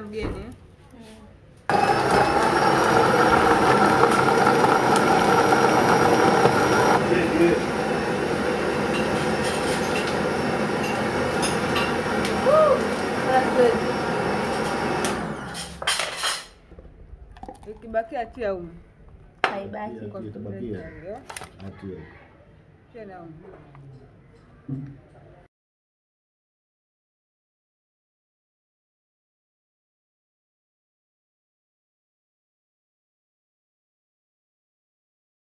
Mgeni. That's good. Ikibakia tia humu. Haibaki. Ndio. Atia. Tia na humu.